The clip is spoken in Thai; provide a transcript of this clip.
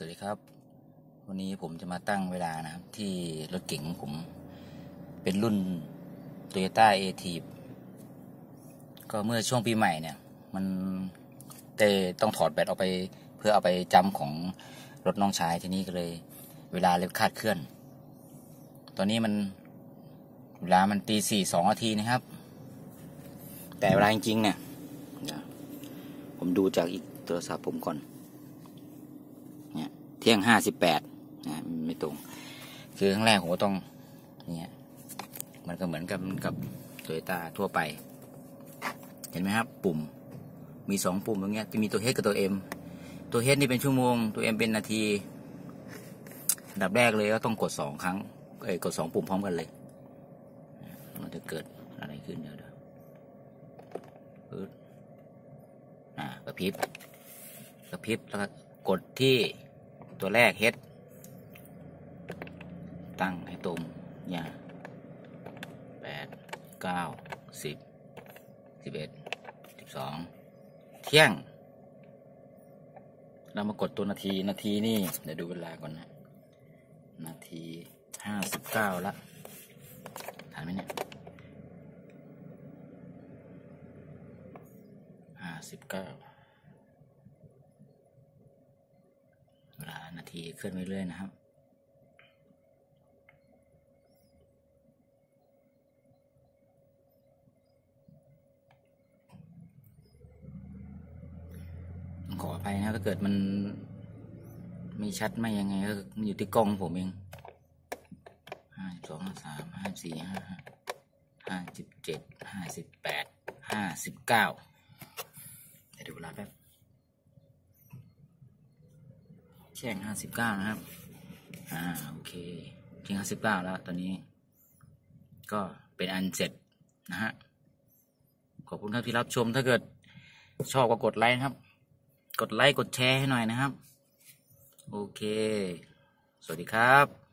สวัสดีครับ วันนี้ผมจะมาตั้งเวลานะครับ ที่รถเก๋งผมเป็นรุ่น Toyota a t ก็เมื่อช่วงปีใหม่เนี่ย มันเตต้องถอดแบตออกไป เพื่อเอาไปจำของรถน้องชายที่นี่ก็เลย เวลาเลยคาดเคลื่อน ตอนนี้มัน เวลามันตีสี่สองนาทีนะครับ แต่เวลาจริงๆเนี่ย ผมดูจากอีกโทรศัพท์ผมก่อน ที่ยงห้าสิบแปดนะไม่ตรง คือครั้งแรกผมก็ต้องเนี่ยมันก็เหมือนกับกับโตโยต้าทั่วไป เห็นไหมครับ ปุ่ม มีสองปุ่มตรงเนี้ยจะมีตัว H กับตัว M ตัว H นี่เป็นชั่วโมง ตัว M เป็นนาทีอันดับแรกเลยก็ต้องกดสองครั้งเอ้ยกดสองปุ่มพร้อมกันเลยมันจะเกิดอะไรขึ้นเดี๋ยวเดี๋ยวปึ๊ดอ่ากระพริบกระพริบแล้วก็กดที่ ตัวแรก H ตั้งให้ตรงอย่าแปดเก้าสิบสิบเอ็ดสิบสองเที่ยง เรามากดตัวนาทีนาทีนี่ เดี๋ยวดูเวลาก่อนนะ นาทีห้าสิบเก้าละทันไหมเนี่ยห้าสิบเก้า เวลา นาทีเคลื่อนไปเรื่อยนะครับ ขออภัยนะถ้าเกิดมันไม่ชัดไม่ยังไงก็มันอยู่ที่กล้องผมเองห้าสิบสองห้าสามห้าสี่ห้าห้าสิบเจ็ดห้าสิบแปดห้าสิบเก้าเดี๋ยวดูเวลาแป๊บ แช่งห้าสิบเก้านะครับ อ่าโอเคแช่งห้าสิบเก้าแล้วตอนนี้ ก็เป็นอันเสร็จนะฮะ ขอบคุณครับที่รับชม ถ้าเกิดชอบก็กดไลค์ครับ กดไลค์กดแชร์ให้หน่อยนะครับ โอเค สวัสดีครับ